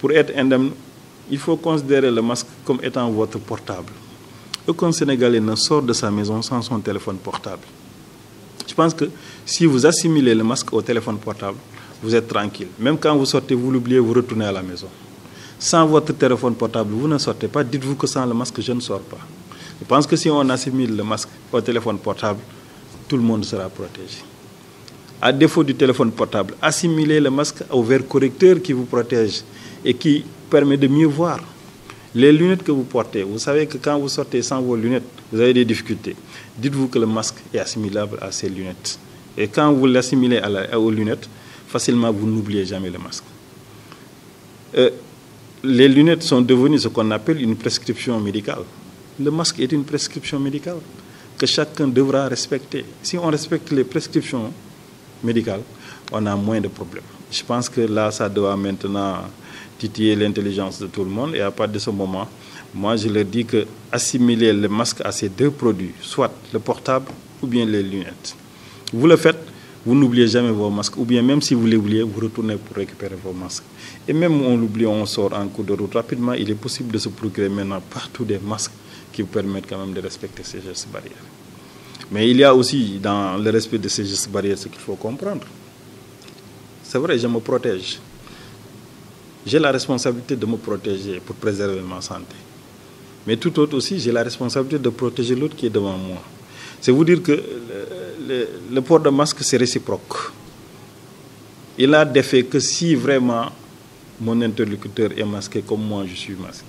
pour être indemne, il faut considérer le masque comme étant votre portable. Aucun Sénégalais ne sort de sa maison sans son téléphone portable. Je pense que si vous assimilez le masque au téléphone portable, vous êtes tranquille. Même quand vous sortez, vous l'oubliez, vous retournez à la maison. Sans votre téléphone portable, vous ne sortez pas. Dites-vous que sans le masque, je ne sors pas. Je pense que si on assimile le masque au téléphone portable, tout le monde sera protégé. À défaut du téléphone portable, assimilez le masque au verre correcteur qui vous protège et qui permet de mieux voir. Les lunettes que vous portez, vous savez que quand vous sortez sans vos lunettes, vous avez des difficultés. Dites-vous que le masque est assimilable à ces lunettes. Et quand vous l'assimilez aux lunettes, facilement vous n'oubliez jamais le masque. Euh, les lunettes sont devenues ce qu'on appelle une prescription médicale. Le masque est une prescription médicale que chacun devra respecter. Si on respecte les prescriptions médicales, on a moins de problèmes. Je pense que là, ça doit maintenant titiller l'intelligence de tout le monde. Et à partir de ce moment, moi, je leur dis que assimiler le masque à ces deux produits, soit le portable ou bien les lunettes. Vous le faites, vous n'oubliez jamais vos masques, ou bien même si vous les oubliez, vous retournez pour récupérer vos masques. Et même on l'oublie, on sort en cours de route rapidement, il est possible de se procurer maintenant partout des masques qui vous permettent quand même de respecter ces gestes barrières. Mais il y a aussi dans le respect de ces gestes barrières ce qu'il faut comprendre. C'est vrai, je me protège. J'ai la responsabilité de me protéger pour préserver ma santé. Mais tout autre aussi, j'ai la responsabilité de protéger l'autre qui est devant moi. C'est vous dire que le, port de masque, c'est réciproque. Il a d'effet que si vraiment mon interlocuteur est masqué comme moi, je suis masqué.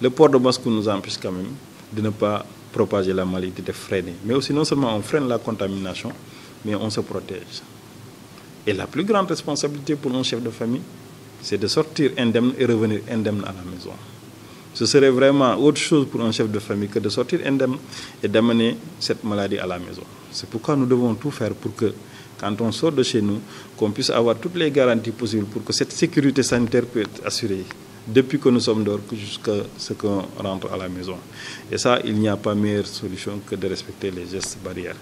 Le port de masque nous empêche quand même de ne pas propager la maladie, de freiner. Mais aussi, non seulement on freine la contamination, mais on se protège. Et la plus grande responsabilité pour un chef de famille, c'est de sortir indemne et revenir indemne à la maison. Ce serait vraiment autre chose pour un chef de famille que de sortir indemne et d'amener cette maladie à la maison. C'est pourquoi nous devons tout faire pour que, quand on sort de chez nous, qu'on puisse avoir toutes les garanties possibles pour que cette sécurité sanitaire puisse être assurée depuis que nous sommes dehors jusqu'à ce qu'on rentre à la maison. Et ça, il n'y a pas meilleure solution que de respecter les gestes barrières.